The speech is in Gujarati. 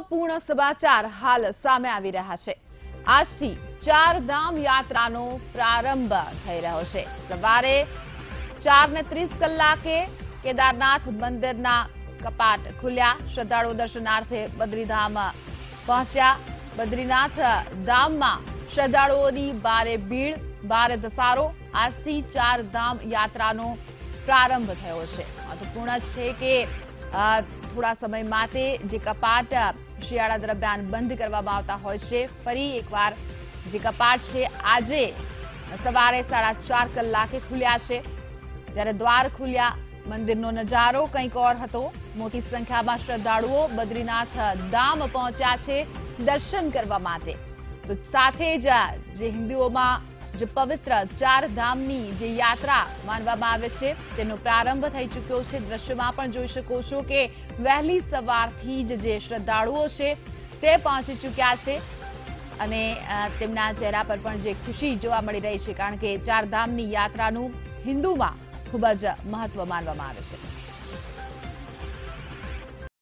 પૂર્ણ સમાચાર હાલ સામે આવી રહ્યા છે. આજથી ચાર ધામ યાત્રાનો પ્રારંભ થઈ રહ્યો છે. સવારે ચાર ને ત્રીસ કલાકે કેદારનાથ મંદિરના કપાટ ખુલ્યા. શ્રદ્ધાળુઓ દર્શનાર્થે બદ્રીધામ પહોંચ્યા. બદ્રીનાથ ધામમાં શ્રદ્ધાળુઓની ભારે ભીડ, ભારે ધસારો. આજથી ચાર ધામ યાત્રાનો પ્રારંભ થયો છે. મહત્વપૂર્ણ છે કે થોડા સમય માટે જે કપાટ શિયાળા દરમિયાન બંધ કરવામાં આવતા હોય છે. ફરી એકવાર જે કપાટ છે, આજે સવારે સાડા ચાર કલાકે ખુલ્યા છે. જ્યારે દ્વાર ખુલ્યા, મંદિરનો નજારો કંઈક ઓર હતો. મોટી સંખ્યામાં શ્રદ્ધાળુઓ બદ્રીનાથ ધામ પહોંચ્યા છે દર્શન કરવા માટે. તો સાથે જ જે હિન્દુઓમાં જે પવિત્ર ચાર ધામની જે યાત્રા માનવામાં આવે છે, તેનો પ્રારંભ થઈ ચૂક્યો છે. દ્રશ્યમાં પણ જોઈ શકો છો કે વહેલી સવારથી જ જે શ્રદ્ધાળુઓ છે, તે પહોંચી ચૂક્યા છે અને તેમના ચહેરા પર પણ જે ખુશી જોવા મળી રહી છે, કારણ કે ચારધામની યાત્રાનું હિન્દુમાં ખૂબ જ મહત્વ માનવામાં આવે છે.